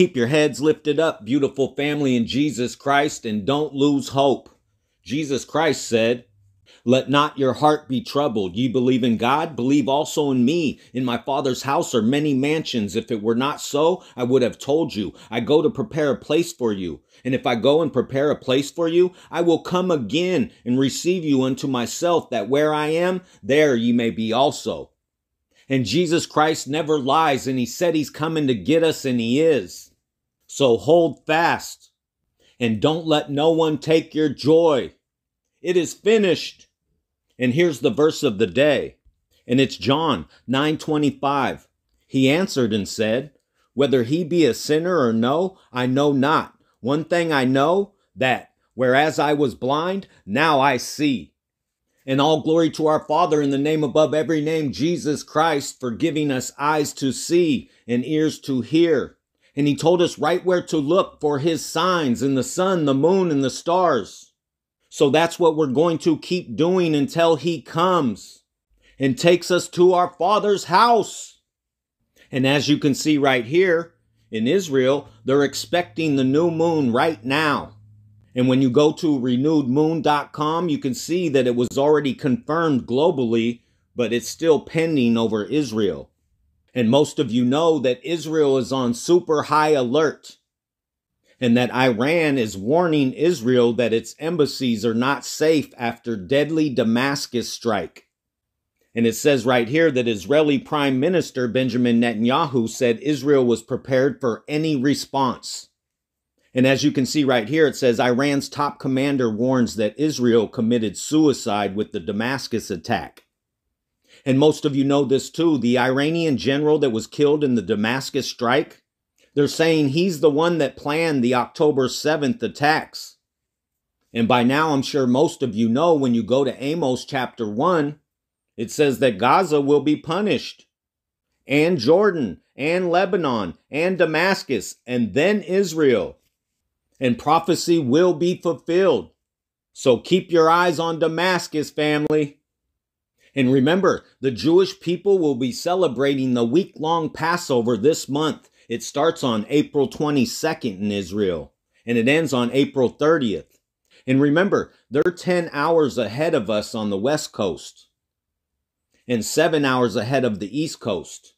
Keep your heads lifted up, beautiful family in Jesus Christ, and don't lose hope. Jesus Christ said, let not your heart be troubled. Ye believe in God, believe also in me. In my Father's house are many mansions. If it were not so, I would have told you. I go to prepare a place for you. And if I go and prepare a place for you, I will come again and receive you unto myself, that where I am, there ye may be also. And Jesus Christ never lies, and he said he's coming to get us, and he is. So hold fast and don't let no one take your joy. It is finished. And here's the verse of the day. And it's John 9:25. He answered and said, Whether he be a sinner or no, I know not. One thing I know, that whereas I was blind, now I see. And all glory to our Father in the name above every name, Jesus Christ, for giving us eyes to see and ears to hear. And he told us right where to look for his signs in the sun, the moon, and the stars. So that's what we're going to keep doing until he comes and takes us to our Father's house. And as you can see right here in Israel, they're expecting the new moon right now. And when you go to renewedmoon.com, you can see that it was already confirmed globally, but it's still pending over Israel. And most of you know that Israel is on super high alert and that Iran is warning Israel that its embassies are not safe after deadly Damascus strike. And it says right here that Israeli Prime Minister Benjamin Netanyahu said Israel was prepared for any response. And as you can see right here, it says Iran's top commander warns that Israel committed suicide with the Damascus attack. And most of you know this too. The Iranian general that was killed in the Damascus strike, they're saying he's the one that planned the October 7th attacks. And by now, I'm sure most of you know when you go to Amos chapter 1, it says that Gaza will be punished, and Jordan, and Lebanon, and Damascus, and then Israel and prophecy will be fulfilled. So keep your eyes on Damascus, family. And remember, the Jewish people will be celebrating the week long Passover this month. It starts on April 22nd in Israel and it ends on April 30th. And remember, they're 10 hours ahead of us on the West Coast and seven hours ahead of the East Coast.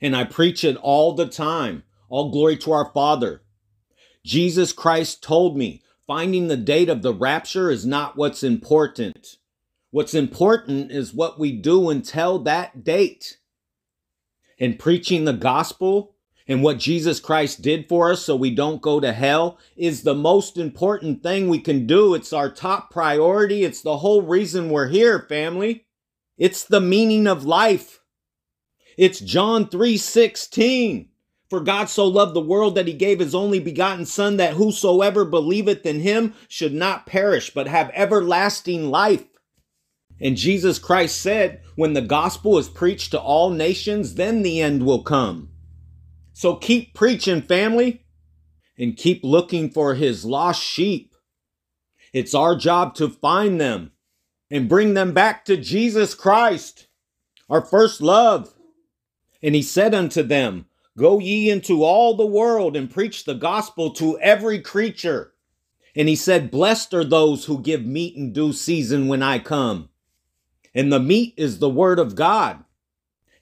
And I preach it all the time. All glory to our Father. Jesus Christ told me finding the date of the rapture is not what's important. What's important is what we do until that date. And preaching the gospel and what Jesus Christ did for us so we don't go to hell is the most important thing we can do. It's our top priority. It's the whole reason we're here, family. It's the meaning of life. It's John 3 16. For God so loved the world that he gave his only begotten Son, that whosoever believeth in him should not perish, but have everlasting life. And Jesus Christ said, when the gospel is preached to all nations, then the end will come. So keep preaching, family, and keep looking for his lost sheep. It's our job to find them and bring them back to Jesus Christ, our first love. And he said unto them, Go ye into all the world and preach the gospel to every creature. And he said, Blessed are those who give meat in due season when I come. And the meat is the word of God.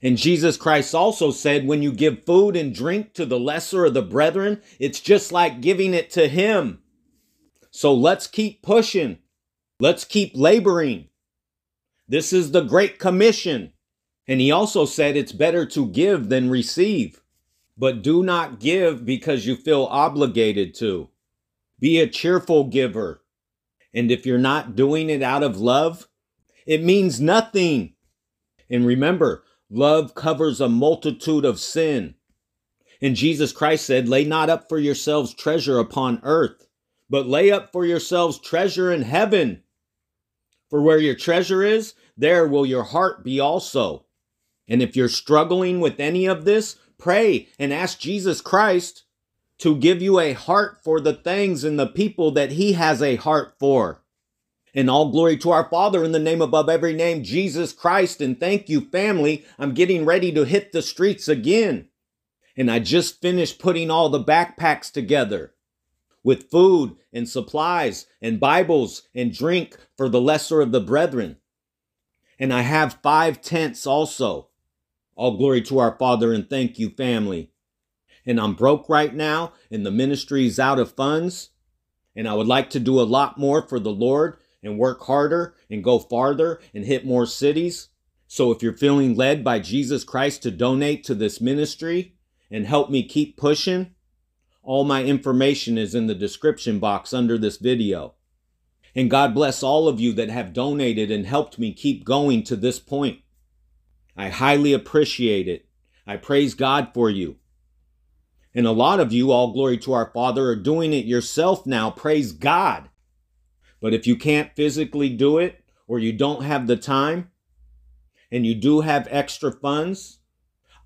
And Jesus Christ also said, when you give food and drink to the lesser of the brethren, it's just like giving it to him. So let's keep pushing. Let's keep laboring. This is the Great Commission. And he also said it's better to give than receive but do not give because you feel obligated to. Be a cheerful giver. And if you're not doing it out of love, it means nothing. And remember, love covers a multitude of sin. And Jesus Christ said, Lay not up for yourselves treasure upon earth, but lay up for yourselves treasure in heaven. For where your treasure is, there will your heart be also. And if you're struggling with any of this, pray and ask Jesus Christ to give you a heart for the things and the people that he has a heart for. And all glory to our Father in the name above every name, Jesus Christ. And thank you, family. I'm getting ready to hit the streets again. And I just finished putting all the backpacks together with food and supplies and Bibles and drink for the lesser of the brethren. And I have five tents also. All glory to our Father and thank you, family. And I'm broke right now, and the ministry is out of funds. And I would like to do a lot more for the Lord and work harder and go farther and hit more cities. So if you're feeling led by Jesus Christ to donate to this ministry and help me keep pushing, all my information is in the description box under this video. And God bless all of you that have donated and helped me keep going to this point. I highly appreciate it. I praise God for you. And a lot of you, all glory to our Father, are doing it yourself now. Praise God. But if you can't physically do it or you don't have the time and you do have extra funds,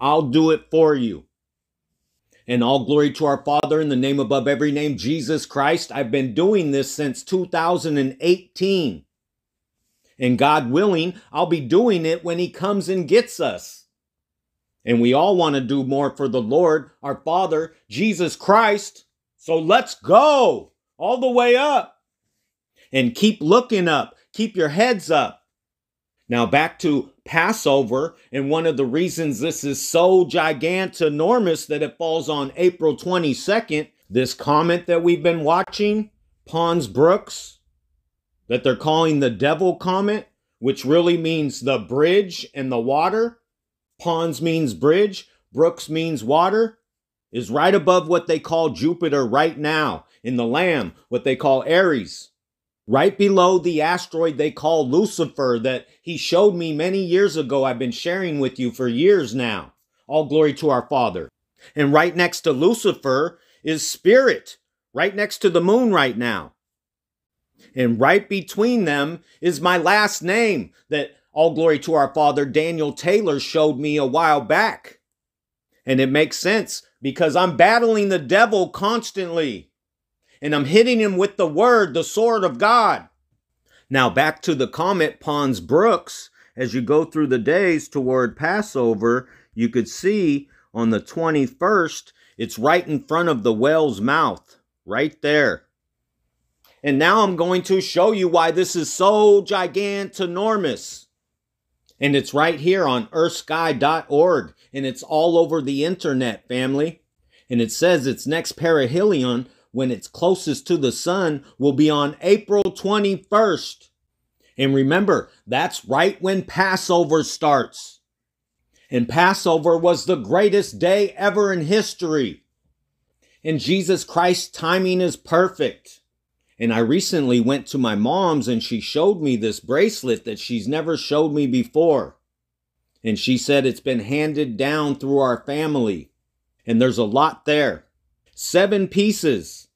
I'll do it for you. And all glory to our Father in the name above every name, Jesus Christ. I've been doing this since 2018. And God willing, I'll be doing it when He comes and gets us. And we all want to do more for the Lord, our Father, Jesus Christ. So let's go all the way up and keep looking up. Keep your heads up. Now back to Passover, and one of the reasons this is so gigantinormous that it falls on April 22nd, this comet that we've been watching, Pons Brooks, that they're calling the devil comet, which really means the bridge and the water. Pons means bridge, Brooks means water, is right above what they call Jupiter right now in the Lamb, what they call Aries right below the asteroid they call Lucifer that he showed me many years ago. I've been sharing with you for years now. All glory to our Father. And right next to Lucifer is Spirit, right next to the moon right now. And right between them is my last name that all glory to our Father Daniel Taylor showed me a while back. And it makes sense because I'm battling the devil constantly and I'm hitting him with the word, the sword of God. Now back to the comet Pons Brooks. As you go through the days toward Passover, you could see on the 21st, it's right in front of the whale's mouth, right there. And now I'm going to show you why this is so gigantinormous. And it's right here on earthsky.org. And it's all over the internet, family. And it says its next perihelion when it's closest to the sun will be on April 21st. And remember, that's right when Passover starts. And Passover was the greatest day ever in history. And Jesus Christ's timing is perfect. And I recently went to my mom's and she showed me this bracelet that she's never showed me before. And she said it's been handed down through our family. And there's a lot there seven pieces.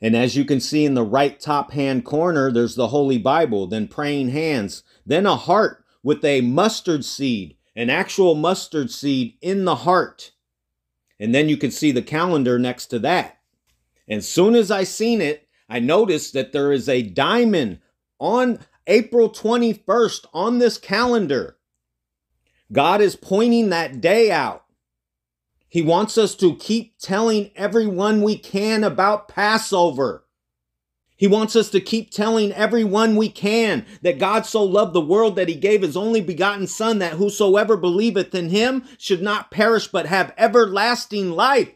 And as you can see in the right top hand corner, there's the Holy Bible, then praying hands, then a heart with a mustard seed, an actual mustard seed in the heart. And then you can see the calendar next to that. And soon as I seen it, I noticed that there is a diamond on April 21st on this calendar. God is pointing that day out. He wants us to keep telling everyone we can about Passover. He wants us to keep telling everyone we can that God so loved the world that he gave his only begotten Son, that whosoever believeth in him should not perish but have everlasting life.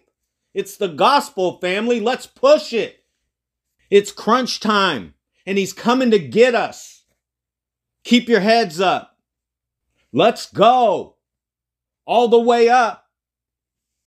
It's the gospel, family. Let's push it. It's crunch time, and he's coming to get us. Keep your heads up. Let's go all the way up.